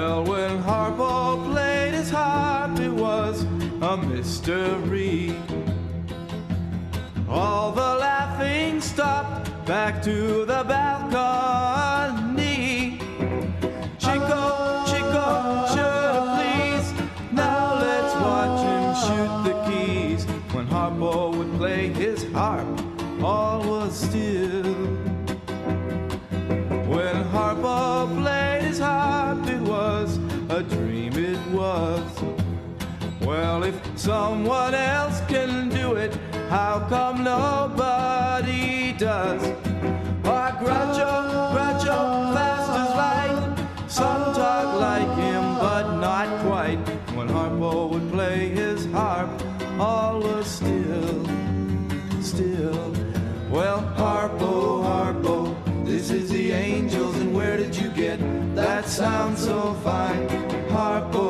Well, when Harpo played his harp, it was a mystery. All the laughing stopped back to the balcony. Chico, Chico, sure, please. Now let's watch him shoot the keys. When Harpo would play his harp, all was still. Well, if someone else can do it, how come nobody does? Our Groucho, Groucho, fast as light. Some talk like him, but not quite. When Harpo would play his harp, all was still, still. Well, Harpo, Harpo, this is the angels, and where did you get that sound so fine? Harpo,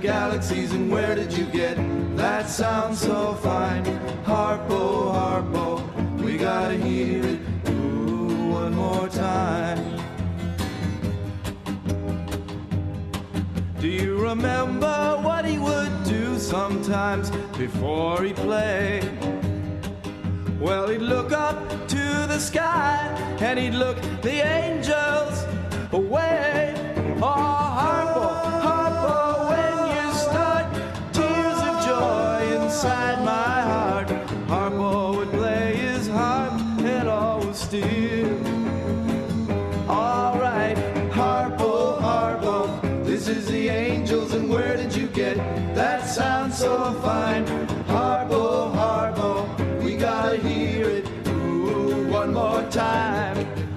galaxies, and where did you get that sound so fine? Harpo, Harpo, we gotta hear it ooh, one more time. Do you remember what he would do sometimes before he played? Well, he'd look up to the sky and he'd look the inside my heart. Harpo would play his harp and all was still. All right, Harpo, oh, Harpo, oh, this is the angels, and where did you get that sound so fine? Harpo, oh, Harpo, we gotta hear it ooh, one more time.